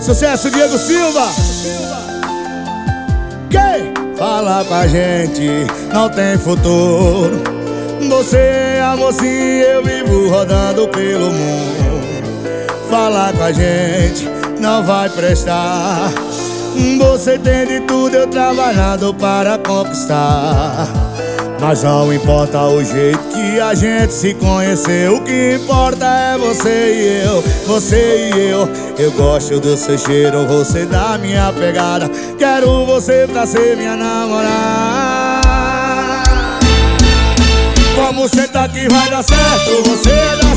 Sucesso, Diego Silva. Quem fala com a gente não tem futuro. Você é a mocinha, eu vivo rodando pelo mundo. Falar com a gente não vai prestar. Você tem de tudo, eu trabalhando para conquistar. Mas não importa o jeito que a gente se conheceu O que importa é você e eu, você e eu. Eu gosto do seu cheiro, você da minha pegada. Quero você pra ser minha namorada. Vamos sentar que vai dar certo Você é da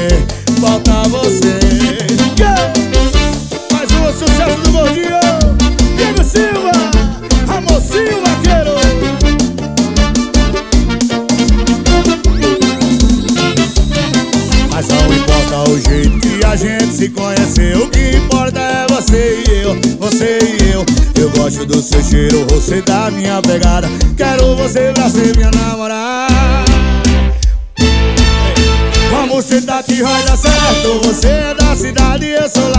jeito que a gente se conheceu. O que importa é você e eu, você e eu. Eu gosto do seu cheiro, você da minha pegada. Quero você pra ser minha namorada. Vamos sentar que vai dar certo. Você é da cidade e eu sou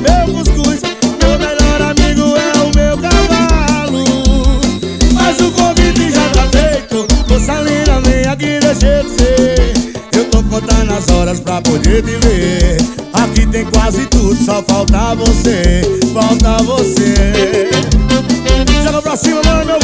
meu cuscuz. Meu melhor amigo é o meu cavalo. Mas o convite já tá feito. Moça linda, vem aqui, deixa eu dizer Eu tô contando as horas pra poder te ver. Aqui tem quase tudo, só falta você. Falta você. Joga pra cima, mano, meu